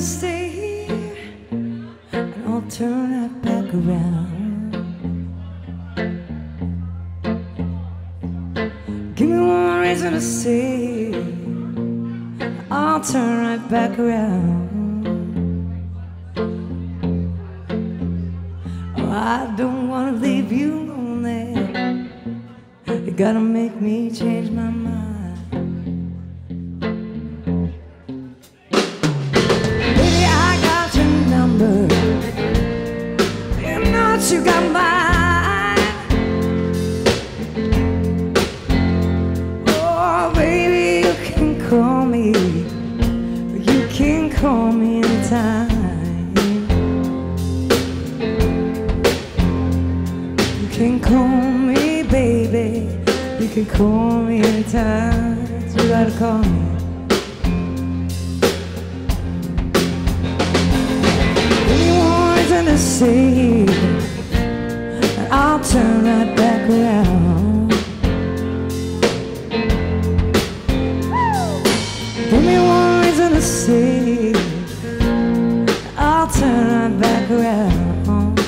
stay here and I'll turn right back around. Give me one reason to stay, I'll turn right back around. Oh, I don't wanna leave you lonely. You gotta make me change my mind. You got mine. Oh, baby, you can call me. You can call me anytime. You can call me, baby. You can call me anytime. You gotta call me. Anyone's right back around. Give me one reason to see. I'll turn right back around.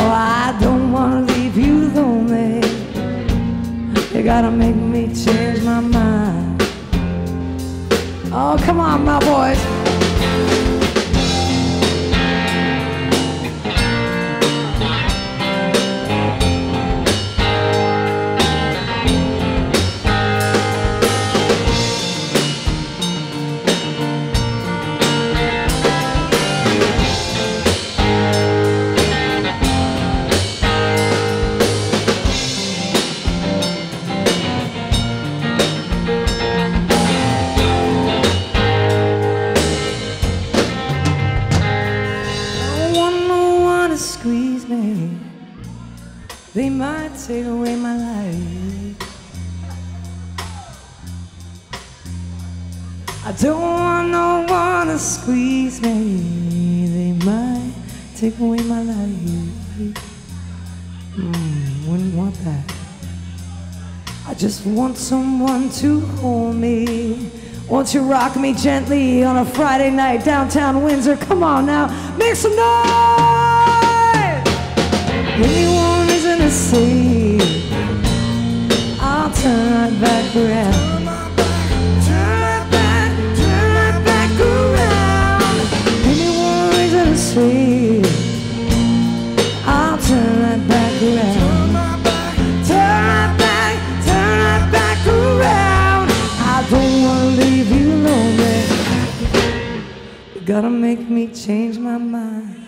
Oh, I don't wanna leave you lonely. You gotta make me change my mind. Oh, come on, my boys. They might take away my life. I don't want no one to squeeze me. They might take away my life. Hmm, wouldn't want that. I just want someone to hold me. Won't you rock me gently on a Friday night downtown Windsor? Come on now, make some noise! Anyone in. I'll turn right back around. Sea. I'll turn back around. Turn back, turn right back around. I don't wanna leave you lonely. Gotta make me change my mind.